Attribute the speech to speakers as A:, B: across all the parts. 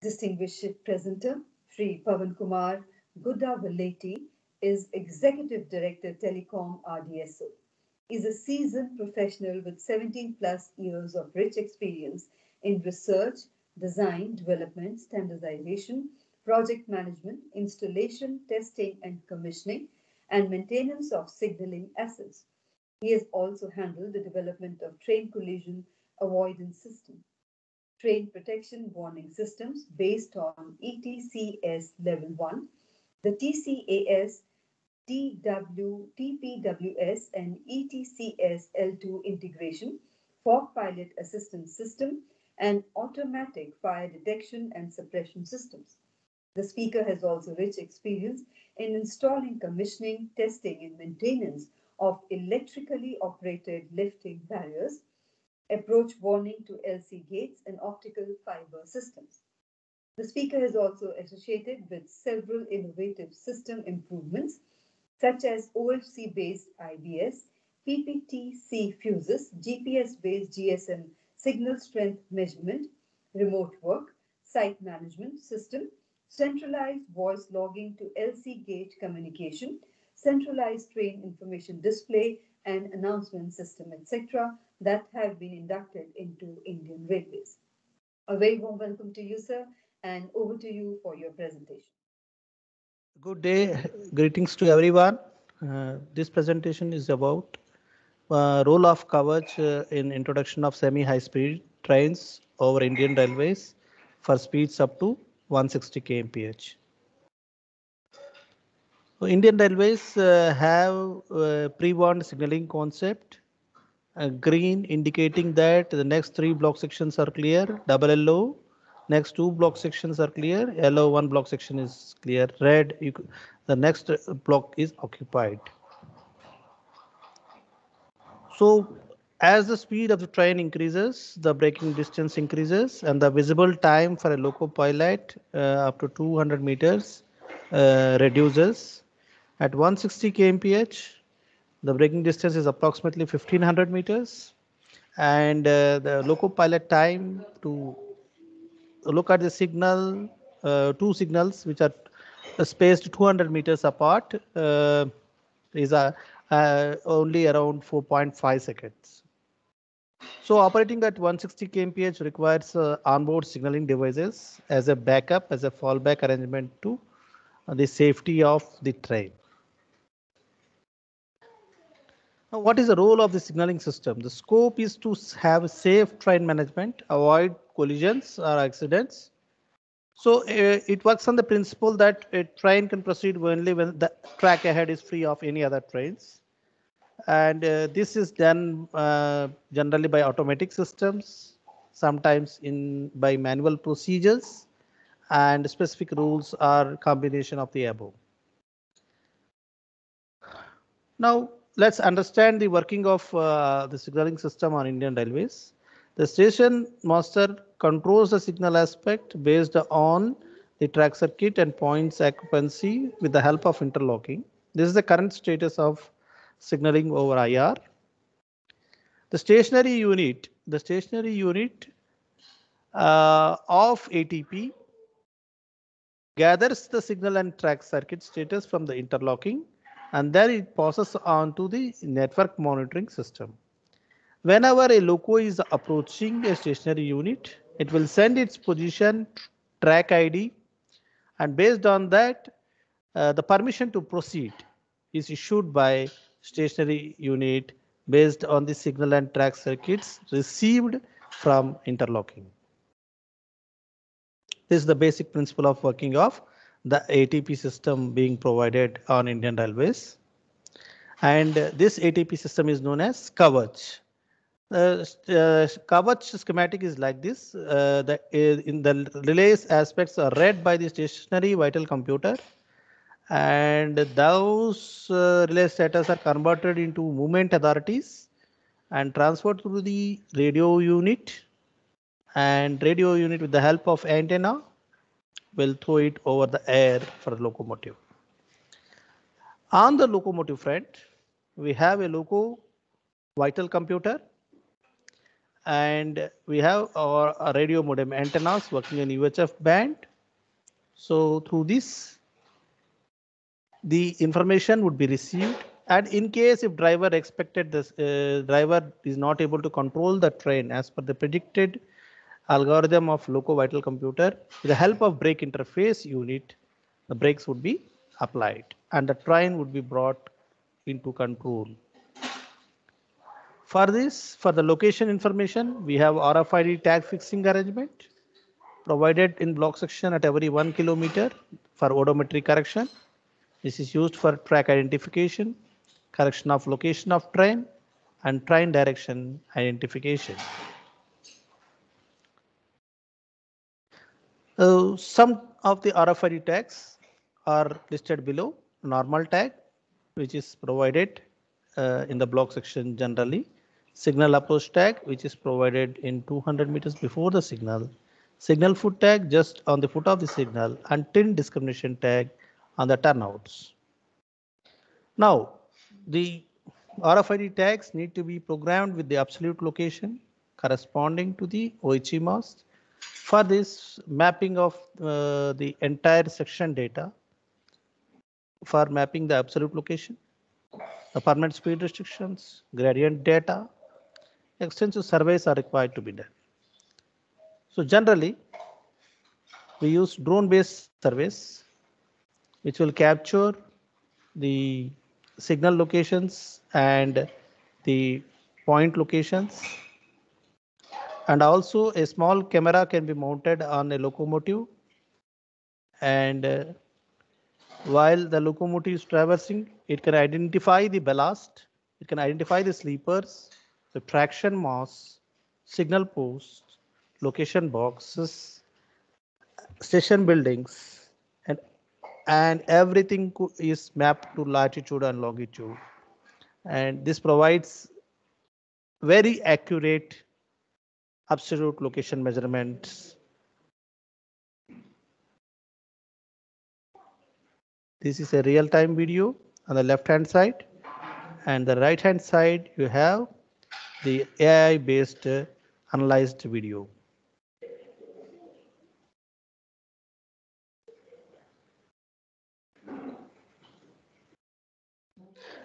A: Distinguished presenter, Sri Pavan Kumar Gudda is Executive Director Telecom RDSO. Is a seasoned professional with 17 plus years of rich experience in research, design, development, standardization, project management, installation, testing and commissioning, and maintenance of signaling assets. He has also handled the development of train collision avoidance system, train protection warning systems based on ETCS level 1, the TCAS, TW, TPWS, and ETCS L2 integration, fog pilot assistance system, and automatic fire detection and suppression systems. The speaker has also rich experience in installing, commissioning, testing, and maintenance of electrically operated lifting barriers, approach warning to LC gates, and optical fiber systems. The speaker is also associated with several innovative system improvements, such as OFC-based IBS, PPTC fuses, GPS-based GSM signal strength measurement, remote work, site management system, centralized voice logging to LC gate communication, centralized train information display and announcement system, etc., that have been inducted into Indian Railways. A very warm welcome to you, sir, and over to you for your presentation.
B: Good day, greetings to everyone. Uh, this presentation is about uh, role of Kavach uh, in introduction of semi-high-speed trains over Indian Railways for speeds up to 160 kmph. Indian Railways uh, have uh, pre-warned signaling concept. Green indicating that the next three block sections are clear. Double yellow, next two block sections are clear. Yellow one block section is clear. Red, you, the next block is occupied. So as the speed of the train increases, the braking distance increases and the visible time for a loco pilot uh, up to 200 meters uh, reduces at 160 kmph, the braking distance is approximately 1500 meters and uh, the loco pilot time to look at the signal, uh, two signals which are spaced 200 meters apart uh, is uh, uh, only around 4.5 seconds. So operating at 160 kmph requires uh, onboard signaling devices as a backup, as a fallback arrangement to the safety of the train. Now, what is the role of the signaling system? The scope is to have safe train management, avoid collisions or accidents. So uh, it works on the principle that a train can proceed only when the track ahead is free of any other trains. And uh, this is done uh, generally by automatic systems, sometimes in by manual procedures and specific rules are combination of the above. Now, let's understand the working of uh, the signaling system on Indian Railways. The station master controls the signal aspect based on the track circuit and points occupancy with the help of interlocking. This is the current status of signaling over IR. The stationary unit, the stationary unit uh, of ATP gathers the signal and track circuit status from the interlocking and then it passes on to the network monitoring system. Whenever a loco is approaching a stationary unit, it will send its position track ID and based on that, uh, the permission to proceed is issued by stationary unit based on the signal and track circuits received from interlocking. This is the basic principle of working of the ATP system being provided on Indian Railways. And this ATP system is known as Kavach. Uh, uh, Kavach schematic is like this. Uh, the, in the relays aspects are read by the stationary vital computer and those uh, relay status are converted into movement authorities and transferred through the radio unit and radio unit with the help of antenna will throw it over the air for the locomotive. On the locomotive front, we have a loco vital computer and we have our, radio modem antennas working in UHF band. So through this, the information would be received and in case if driver expected this uh, driver is not able to control the train as per the predicted algorithm of loco vital computer. With the help of brake interface unit the brakes would be applied and the train would be brought into control. For this for the location information we have rfid tag fixing arrangement provided in block section at every one kilometer for odometry correction. This is used for track identification, correction of location of train, and train direction identification. Uh, some of the RFID tags are listed below. Normal tag, which is provided uh, in the block section generally. Signal approach tag, which is provided in 200 meters before the signal. Signal foot tag just on the foot of the signal and TIN discrimination tag on the turnouts. Now, the RFID tags need to be programmed with the absolute location corresponding to the OHE mast. For this mapping of uh, the entire section data, for mapping the absolute location, the permanent speed restrictions, gradient data, extensive surveys are required to be done. So generally, we use drone-based surveys which will capture the signal locations and the point locations and also a small camera can be mounted on a locomotive. And uh, while the locomotive is traversing it can identify the ballast. It can identify the sleepers the traction mast signal posts location boxes station buildings and everything is mapped to latitude and longitude. And this provides very accurate absolute location measurements. This is a real-time video on the left hand side. And the right hand side you have the AI based uh, analyzed video.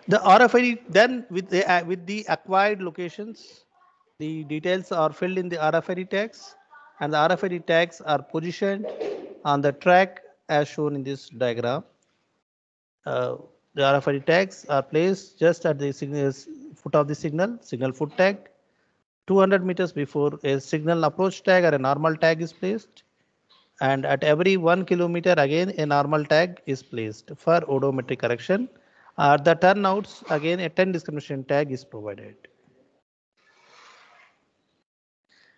B: The RFID then with the uh, with the acquired locations, the details are filled in the RFID tags and the RFID tags are positioned on the track as shown in this diagram. Uh, the RFID tags are placed just at the signal, foot of the signal, signal foot tag. 200 meters before a signal approach tag or a normal tag is placed. And at every one kilometer again a normal tag is placed for odometric correction At the turnouts, again a TIN discrimination tag is provided.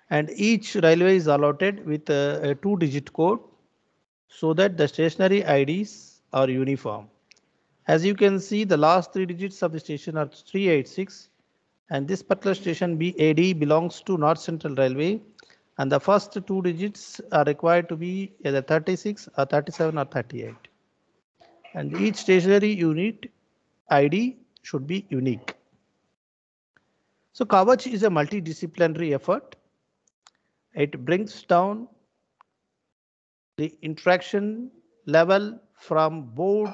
B: And each railway is allotted with a, a two digit code so that the stationary IDs are uniform. As you can see, the last three digits of the station are 386 and this particular station BAD belongs to North Central Railway and the first two digits are required to be either 36 or 37 or 38. And each stationary unit ID should be unique. So Kavach is a multidisciplinary effort. It brings down the interaction level from board,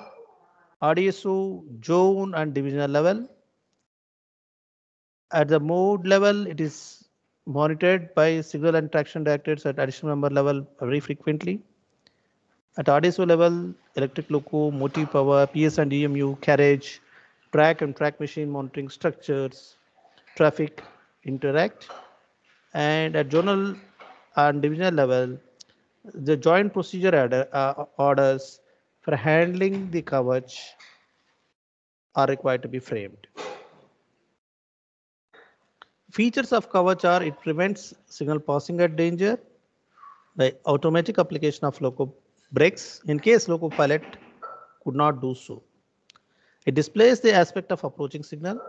B: RDSO, zone and divisional level. At the mode level, it is monitored by signal and traction directors at additional number level very frequently. At RDSO level, electric loco, motive power, PS and EMU, carriage, track and track machine monitoring structures, traffic interact. And at zonal and divisional level, the joint procedure order, uh, orders for handling the Kavach are required to be framed. Features of Kavach are it prevents signal passing at danger, the automatic application of loco brakes in case loco pilot could not do so. It displays the aspect of approaching signal.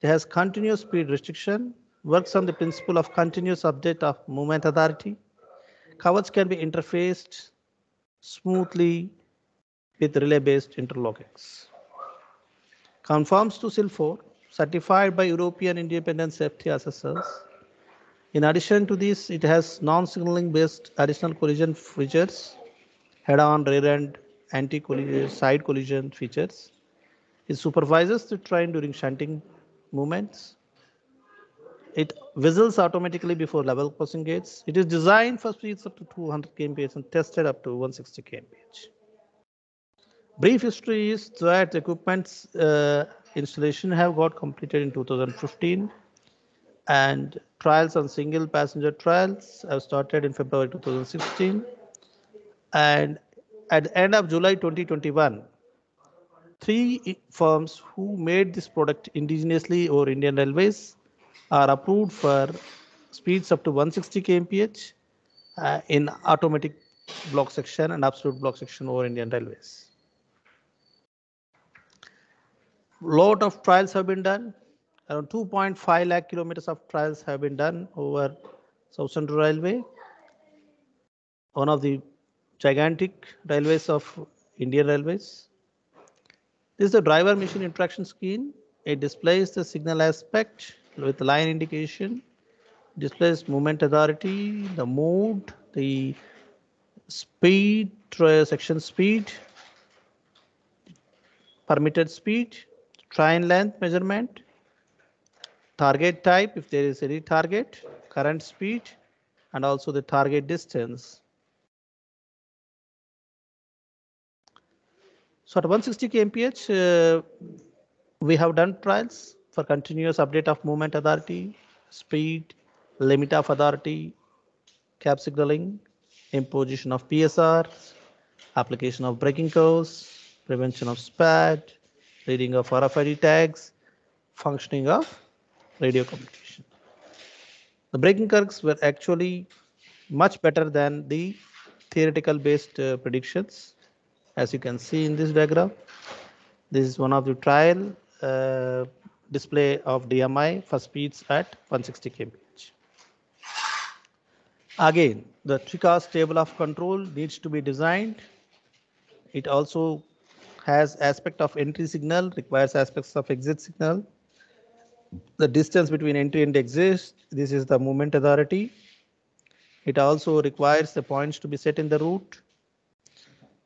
B: It has continuous speed restriction, works on the principle of continuous update of movement authority. Kavach can be interfaced smoothly with relay-based interlockings. Conforms to SIL 4, certified by European Independent Safety Assessors, In addition to this, it has non-signaling based additional collision features, head-on, rear-end, anti-collision, side collision features. It supervises the train during shunting movements. It whistles automatically before level crossing gates. It is designed for speeds up to 200 kmph and tested up to 160 kmph. Brief history is that the equipment's uh, installation have got completed in 2015 and trials on single passenger trials have started in February 2016 and at the end of July 2021 three firms who made this product indigenously or Indian Railways are approved for speeds up to 160 kmph uh, in automatic block section and absolute block section over Indian Railways. Lot of trials have been done. Around 2.5 lakh kilometers of trials have been done over South Central Railway, one of the gigantic railways of Indian Railways. This is the driver machine interaction screen. It displays the signal aspect with line indication, displays movement authority, the mode, the speed, section speed, permitted speed, train length measurement, target type if there is any target, current speed, and also the target distance. So at 160 kmph, uh, we have done trials for continuous update of movement authority, speed, limit of authority, cab signaling, imposition of PSR, application of braking curves, prevention of SPAD, reading of RFID tags, functioning of radio communication. The braking curves were actually much better than the theoretical based uh, predictions. As you can see in this diagram, this is one of the trial uh, display of DMI for speeds at 160 kmph. Again, the TCAS table of control needs to be designed. It also has aspect of entry signal, requires aspects of exit signal. The distance between entry and exit, this is the movement authority. It also requires the points to be set in the route.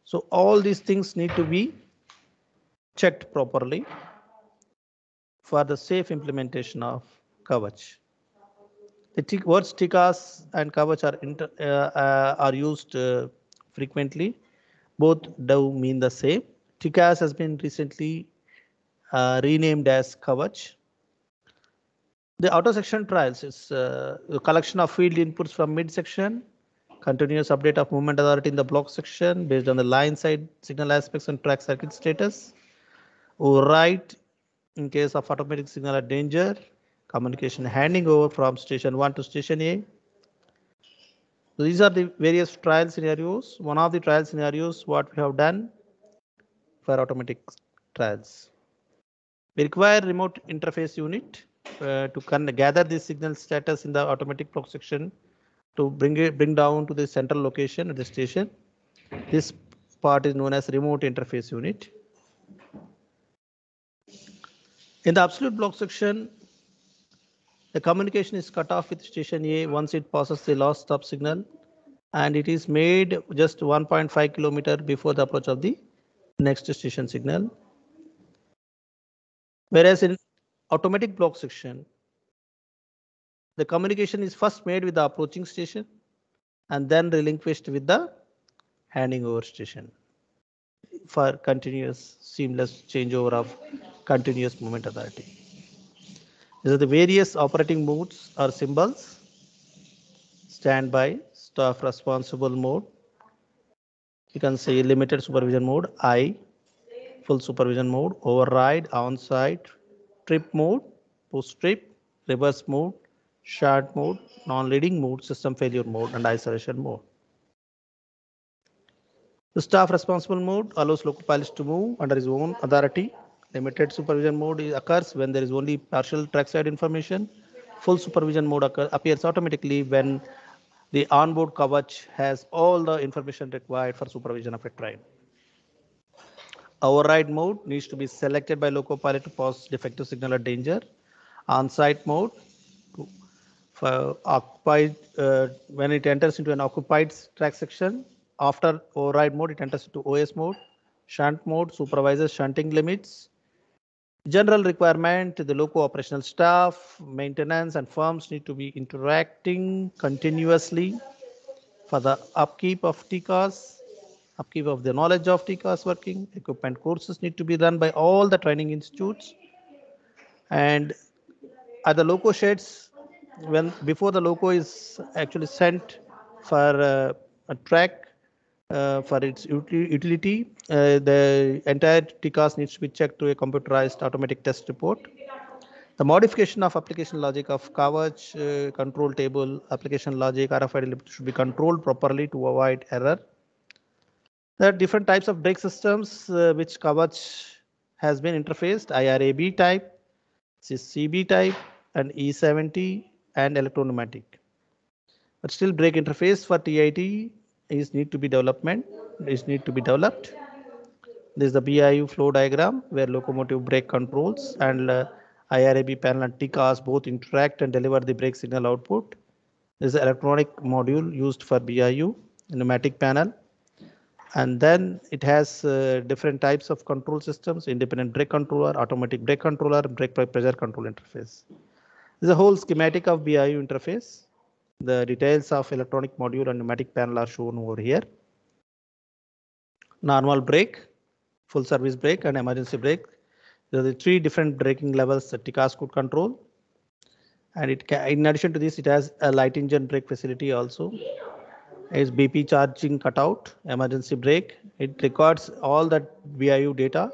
B: So all these things need to be checked properly for the safe implementation of Kavach. The words TCAS and Kavach are, inter, uh, uh, are used uh, frequently. Both do mean the same. TCAS has been recently uh, renamed as Kavach. The auto section trials is uh, a collection of field inputs from midsection, continuous update of movement authority in the block section based on the line side signal aspects and track circuit status. Override in case of automatic signal at danger, communication handing over from station 1 to station A. So these are the various trial scenarios. One of the trial scenarios what we have done for automatic trials. We require remote interface unit uh, to gather the signal status in the automatic block section to bring it bring down to the central location at the station. This part is known as remote interface unit. In the absolute block section, the communication is cut off with station A once it passes the last stop signal and it is made just 1.5 kilometer before the approach of the next station signal. Whereas in automatic block section, the communication is first made with the approaching station and then relinquished with the handing over station for continuous seamless changeover of continuous movement authority. These are the various operating modes or symbols. Standby, staff responsible mode, you can say limited supervision mode, I, full supervision mode, override, on-site, trip mode, post trip, reverse mode, short mode, non-leading mode, system failure mode, and isolation mode. The staff responsible mode allows loco pilots to move under his own authority. Limited supervision mode occurs when there is only partial trackside information. Full supervision mode occur, appears automatically when the onboard Kavach has all the information required for supervision of a train. Override mode needs to be selected by loco pilot to pause defective signal or danger. On-site mode for occupied, uh, when it enters into an occupied track section, after override mode, it enters into OS mode, shunt mode, supervisors shunting limits, general requirement, the local operational staff, maintenance and firms need to be interacting continuously for the upkeep of TCAS, upkeep of the knowledge of TCAS working, equipment courses need to be run by all the training institutes. And at the loco sheds, when before the loco is actually sent for uh, a track uh, for its utility, uh, the entire TCAS needs to be checked through a computerized automatic test report. The modification of application logic of Kavach uh, control table, application logic, RFID should be controlled properly to avoid error. There are different types of brake systems uh, which Kavach has been interfaced, IRAB type, CB type, and E70 and electropneumatic. But still brake interface for TIT is need to be development is need to be developed. This is the BIU flow diagram where locomotive brake controls and uh, IRAB panel and TCAS both interact and deliver the brake signal output. This is electronic module used for BIU pneumatic panel. And then it has uh, different types of control systems, independent brake controller, automatic brake controller, brake pressure control interface. This is a whole schematic of BIU interface. The details of electronic module and pneumatic panel are shown over here. Normal brake, full service brake and emergency brake. There are the three different braking levels that TCAS could control. And it can, in addition to this, it has a light engine brake facility also. Is BP charging cutout, emergency brake. It records all the BIU data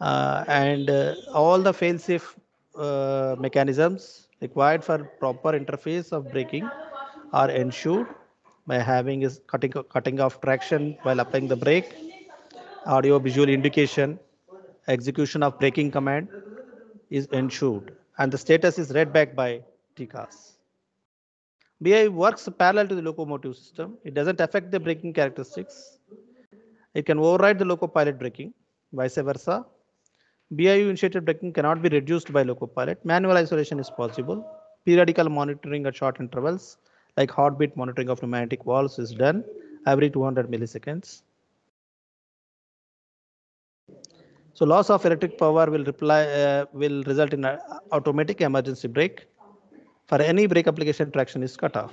B: uh, and uh, all the fail-safe uh, mechanisms required for proper interface of braking are ensured by having is cutting cutting off traction while applying the brake, audio visual indication, execution of braking command is ensured and the status is read back by TCAS. BI works parallel to the locomotive system. It doesn't affect the braking characteristics. It can override the loco pilot braking, vice versa. BIU initiated braking cannot be reduced by loco pilot. Manual isolation is possible. Periodical monitoring at short intervals, like heartbeat monitoring of pneumatic valves is done every 200 milliseconds. So loss of electric power will reply uh, will result in automatic emergency brake. For any brake application, traction is cut off.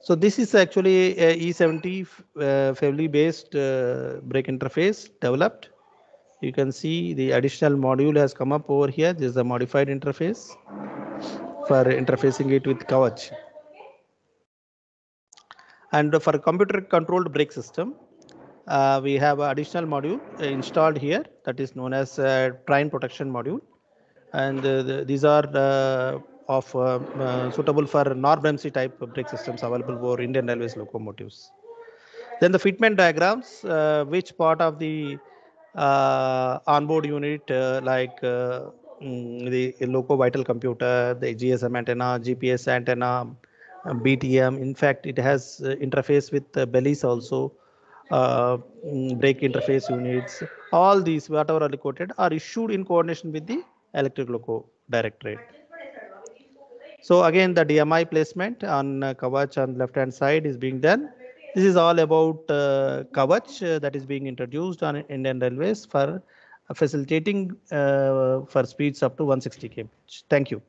B: So this is actually a E70 uh, family based uh, brake interface developed you can see the additional module has come up over here. This is a modified interface for interfacing it with Kavach. And for computer controlled brake system, uh, we have additional module installed here that is known as uh, train protection module. And uh, the, these are uh, of uh, uh, suitable for NORBMC type brake systems available for Indian Railways locomotives. Then the fitment diagrams, which part of the uh, onboard unit uh, like uh, mm, the loco vital computer, the GSM antenna, GPS antenna, BTM. In fact, it has interface with the balises also. Uh, mm, brake interface units, all these, whatever are quoted, are issued in coordination with the electric loco directorate. So again, the DMI placement on uh, Kavach on left hand side is being done. This is all about uh, Kavach uh, that is being introduced on Indian Railways for facilitating uh, for speeds up to 160 km. Thank you.